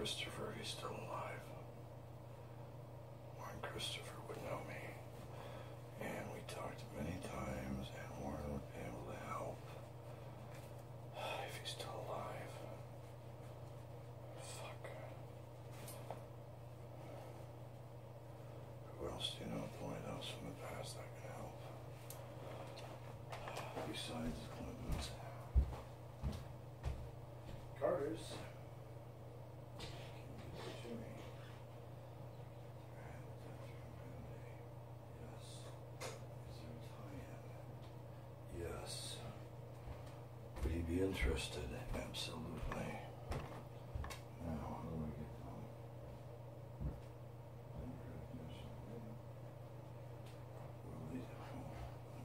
Christopher he's still alive. Warren Christopher would know me. And we talked many times, and Warren would be able to help. If he's still alive. Fuck. Who else do you know at the from the past that can help? Besides Clinton's. Carter's. Be interested? Absolutely. Now, how do I get home?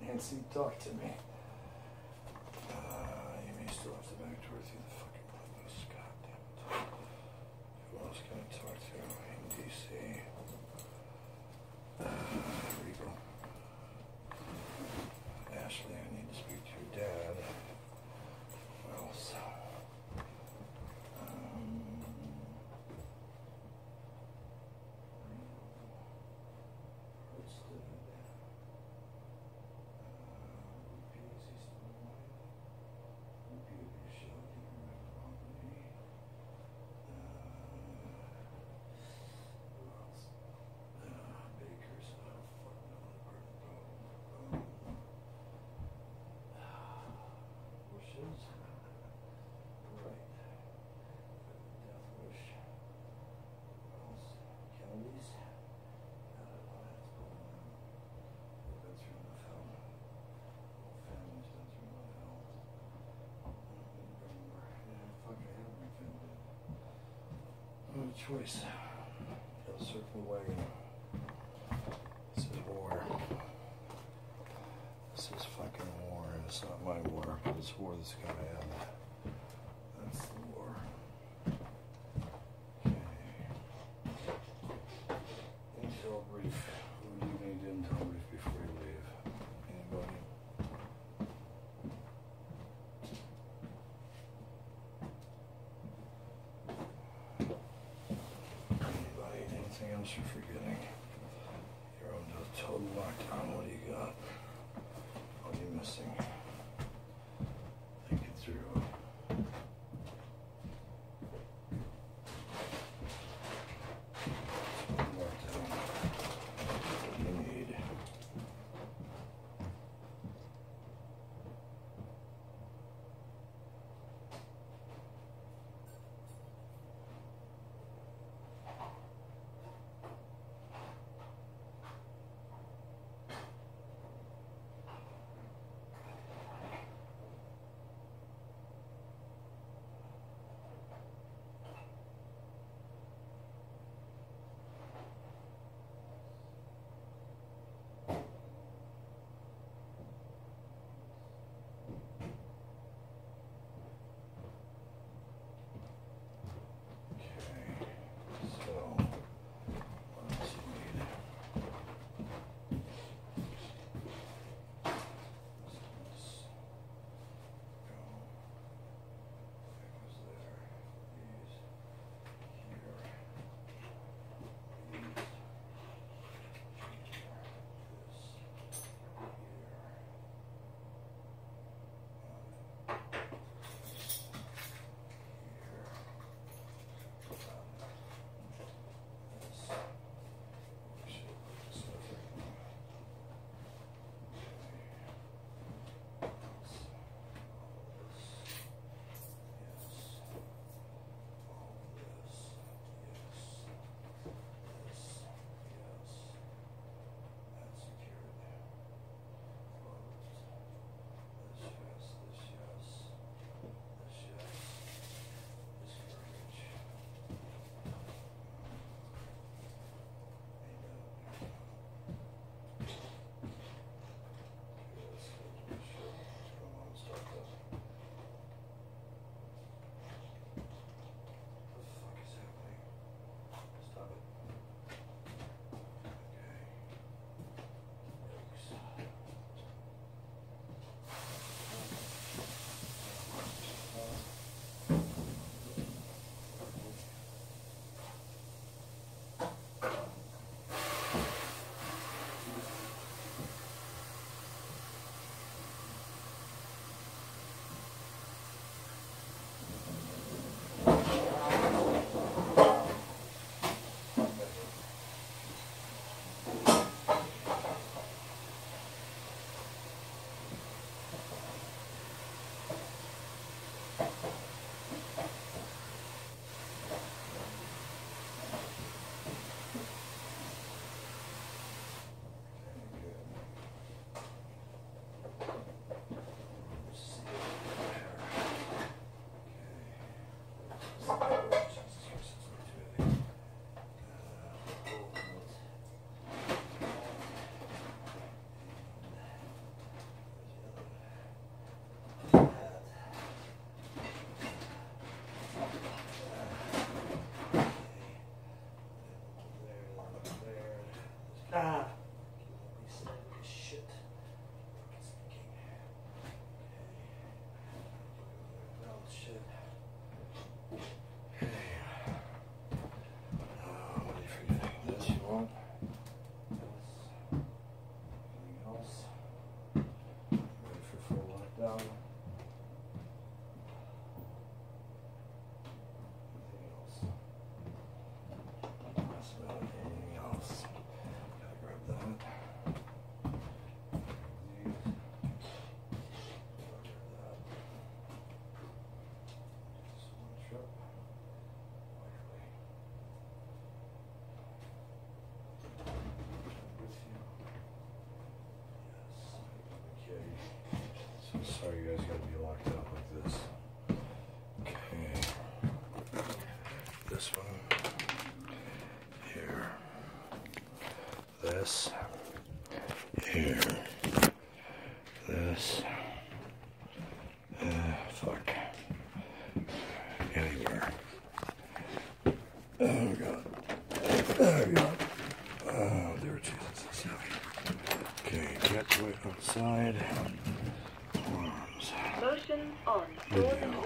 Nancy, talk to me. Uh, you may still have to back door through the fucking windows. God damn it. Who else can I talk to in DC? Uh, Regal. Ashley, I need to speak to your dad. Who else? Um, who's the- Kennedy's. Uh, that's going on. That's from the film. Whole family's been through my hell. Yeah, fuck, I have my family. No choice. Gotta circle the. This is war. This is fucking war, it's not my war, but it's war that's gotta end. This. Here. This. Uh, fuck. Anywhere. Oh god. Oh god. Oh, there Jesus heavy. Okay, cat toy outside. Arms. Motion on. Doors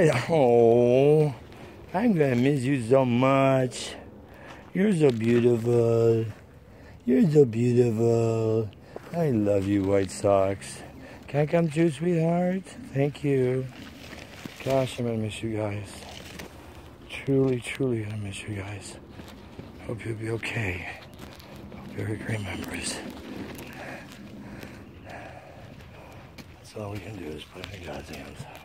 Hi. Oh, I'm gonna miss you so much. You're so beautiful. You're so beautiful. I love you, White Sox. Can I come too, sweetheart? Thank you. Gosh, I'm gonna miss you guys. Truly, truly gonna miss you guys. Hope you'll be okay. Hope you're great members. That's all we can do is put it in God's hands.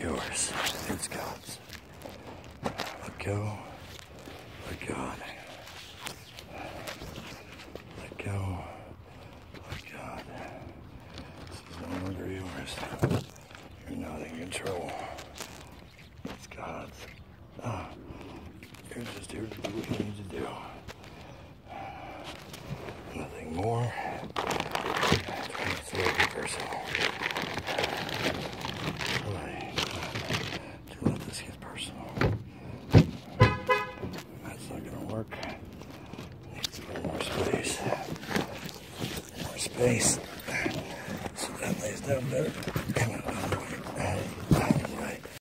Yours. It's God's. Let go. Let God. Let go. Let God. This is no longer yours. You're not in control. It's God's. Ah, you're just here to do what you need to do. Nothing more. It's a